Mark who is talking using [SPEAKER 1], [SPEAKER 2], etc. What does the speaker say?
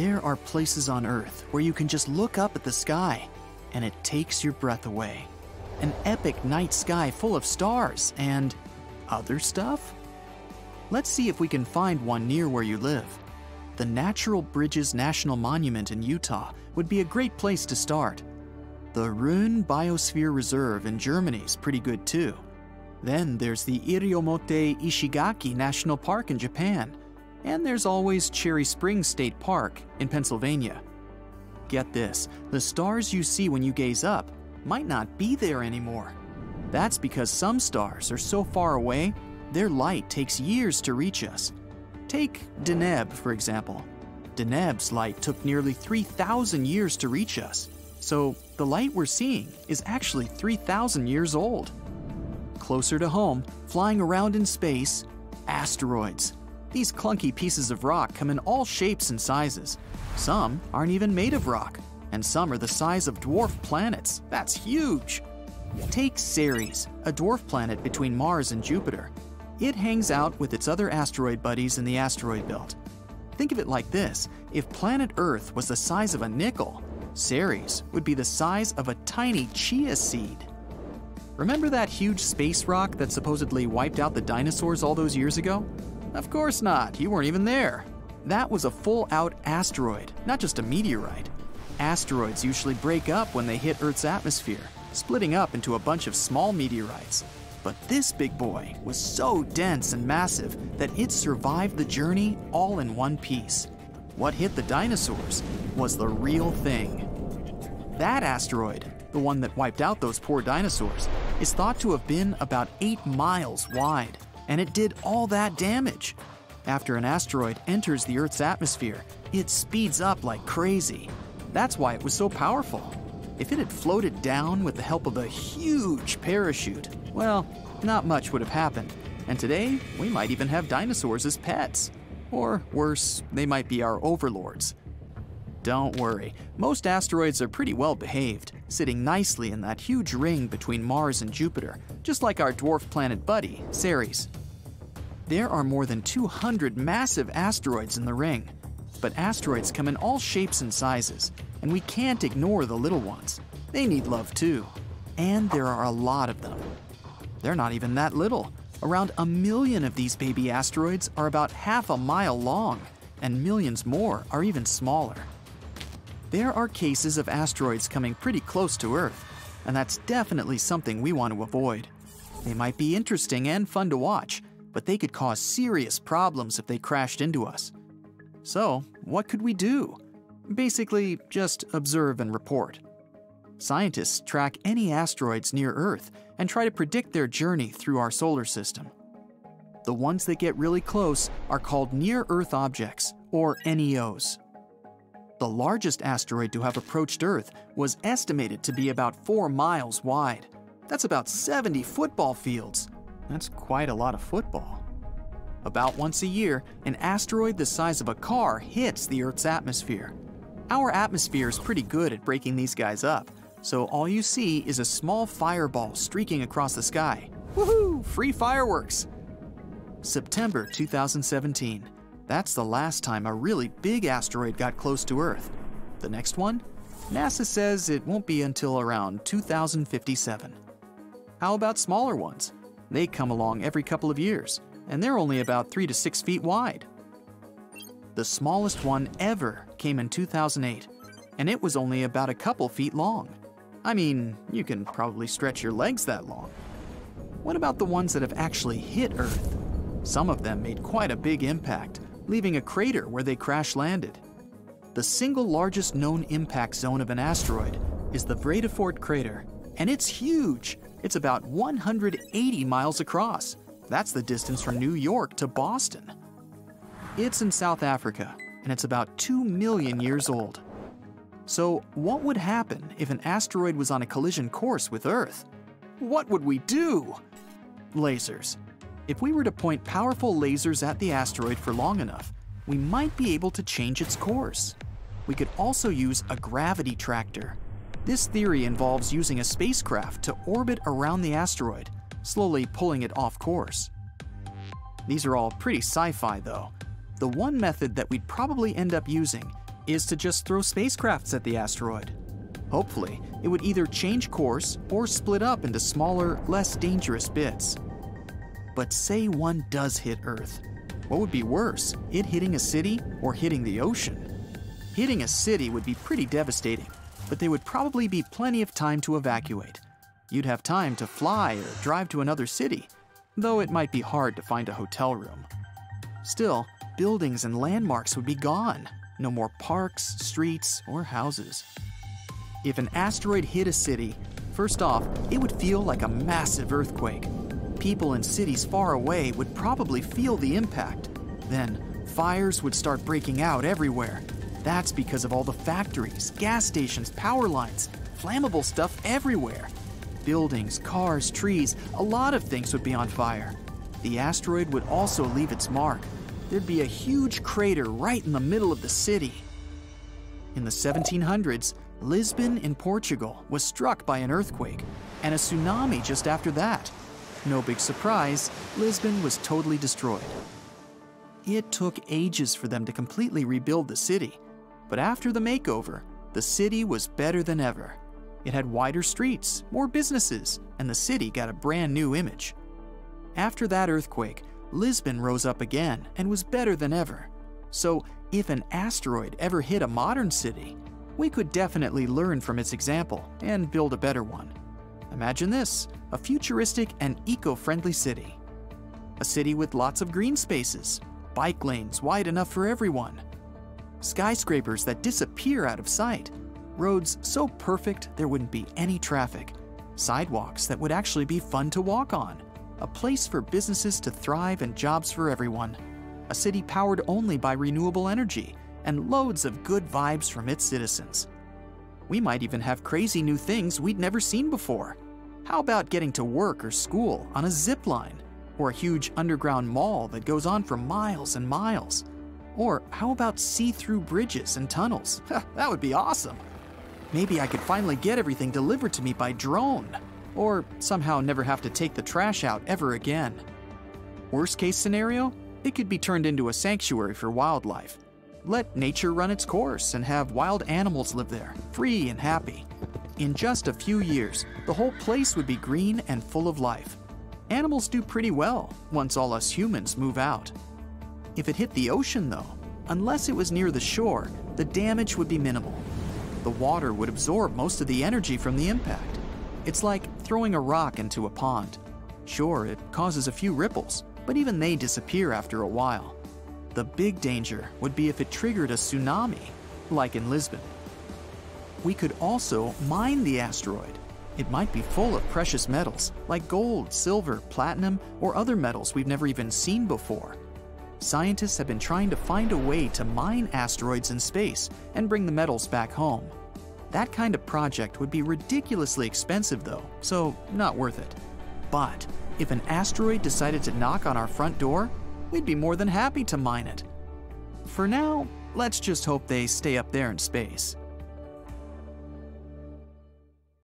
[SPEAKER 1] There are places on Earth where you can just look up at the sky and it takes your breath away. An epic night sky full of stars and other stuff? Let's see if we can find one near where you live. The Natural Bridges National Monument in Utah would be a great place to start. The Rhön Biosphere Reserve in Germany is pretty good too. Then there's the Iriomote Ishigaki National Park in Japan. And there's always Cherry Springs State Park in Pennsylvania. Get this the stars you see when you gaze up might not be there anymore. That's because some stars are so far away, their light takes years to reach us. Take Deneb, for example. Deneb's light took nearly 3,000 years to reach us, so the light we're seeing is actually 3,000 years old. Closer to home, flying around in space, asteroids. These clunky pieces of rock come in all shapes and sizes. Some aren't even made of rock, and some are the size of dwarf planets. That's huge! Take Ceres, a dwarf planet between Mars and Jupiter. It hangs out with its other asteroid buddies in the asteroid belt. Think of it like this if planet Earth was the size of a nickel, Ceres would be the size of a tiny chia seed. Remember that huge space rock that supposedly wiped out the dinosaurs all those years ago? Of course not, you weren't even there. That was a full out asteroid, not just a meteorite. Asteroids usually break up when they hit Earth's atmosphere, splitting up into a bunch of small meteorites. But this big boy was so dense and massive that it survived the journey all in one piece. What hit the dinosaurs was the real thing. That asteroid, the one that wiped out those poor dinosaurs, is thought to have been about 8 miles wide, and it did all that damage. After an asteroid enters the Earth's atmosphere, it speeds up like crazy. That's why it was so powerful. If it had floated down with the help of a huge parachute, well, not much would have happened. And today, we might even have dinosaurs as pets. Or worse, they might be our overlords. Don't worry, most asteroids are pretty well behaved, sitting nicely in that huge ring between Mars and Jupiter, just like our dwarf planet buddy, Ceres. There are more than 200 massive asteroids in the ring, but asteroids come in all shapes and sizes, and we can't ignore the little ones. They need love too. And there are a lot of them. They're not even that little. Around a million of these baby asteroids are about half a mile long, and millions more are even smaller. There are cases of asteroids coming pretty close to Earth, and that's definitely something we want to avoid. They might be interesting and fun to watch, but they could cause serious problems if they crashed into us. So, what could we do? Basically, just observe and report. Scientists track any asteroids near Earth and try to predict their journey through our solar system. The ones that get really close are called near Earth objects, or NEOs. The largest asteroid to have approached Earth was estimated to be about 4 miles wide. That's about 70 football fields. That's quite a lot of football. About once a year, an asteroid the size of a car hits the Earth's atmosphere. Our atmosphere is pretty good at breaking these guys up, so all you see is a small fireball streaking across the sky. Woohoo! Free fireworks! September 2017. That's the last time a really big asteroid got close to Earth. The next one? NASA says it won't be until around 2057. How about smaller ones? They come along every couple of years, and they're only about 3 to 6 feet wide. The smallest one ever came in 2008, and it was only about a couple feet long. I mean, you can probably stretch your legs that long. What about the ones that have actually hit Earth? Some of them made quite a big impact, leaving a crater where they crash landed. The single largest known impact zone of an asteroid is the Vredefort crater, and it's huge. It's about 180 miles across. That's the distance from New York to Boston. It's in South Africa, and it's about 2 million years old. So, what would happen if an asteroid was on a collision course with Earth? What would we do? Lasers. If we were to point powerful lasers at the asteroid for long enough, we might be able to change its course. We could also use a gravity tractor. This theory involves using a spacecraft to orbit around the asteroid, slowly pulling it off course. These are all pretty sci fi though. The one method that we'd probably end up using is to just throw spacecrafts at the asteroid. Hopefully, it would either change course or split up into smaller, less dangerous bits. But say one does hit Earth. What would be worse, it hitting a city or hitting the ocean? Hitting a city would be pretty devastating, but there would probably be plenty of time to evacuate. You'd have time to fly or drive to another city, though it might be hard to find a hotel room. Still, buildings and landmarks would be gone. No more parks, streets, or houses. If an asteroid hit a city, first off, it would feel like a massive earthquake. People in cities far away would probably feel the impact. Then, fires would start breaking out everywhere. That's because of all the factories, gas stations, power lines, flammable stuff everywhere. Buildings, cars, trees, a lot of things would be on fire. The asteroid would also leave its mark. There'd be a huge crater right in the middle of the city. In the 1700s, Lisbon in Portugal was struck by an earthquake, and a tsunami just after that. No big surprise, Lisbon was totally destroyed. It took ages for them to completely rebuild the city, but after the makeover, the city was better than ever. It had wider streets, more businesses, and the city got a brand new image. After that earthquake, Lisbon rose up again and was better than ever. So, if an asteroid ever hit a modern city, we could definitely learn from its example and build a better one. Imagine this a futuristic and eco friendly city. A city with lots of green spaces, bike lanes wide enough for everyone, skyscrapers that disappear out of sight, roads so perfect there wouldn't be any traffic, sidewalks that would actually be fun to walk on, a place for businesses to thrive and jobs for everyone, a city powered only by renewable energy, and loads of good vibes from its citizens. We might even have crazy new things we'd never seen before. How about getting to work or school on a zip line? Or a huge underground mall that goes on for miles and miles? Or how about see through bridges and tunnels? that would be awesome. Maybe I could finally get everything delivered to me by drone, or somehow never have to take the trash out ever again. Worst case scenario, it could be turned into a sanctuary for wildlife. Let nature run its course and have wild animals live there, free and happy. In just a few years, the whole place would be green and full of life. Animals do pretty well once all us humans move out. If it hit the ocean, though, unless it was near the shore, the damage would be minimal. The water would absorb most of the energy from the impact. It's like throwing a rock into a pond. Sure, it causes a few ripples, but even they disappear after a while. The big danger would be if it triggered a tsunami, like in Lisbon. We could also mine the asteroid. It might be full of precious metals like gold, silver, platinum, or other metals we've never even seen before. Scientists have been trying to find a way to mine asteroids in space and bring the metals back home. That kind of project would be ridiculously expensive, though, so not worth it. But if an asteroid decided to knock on our front door, we'd be more than happy to mine it. For now, let's just hope they stay up there in space.